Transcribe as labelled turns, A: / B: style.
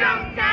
A: 정착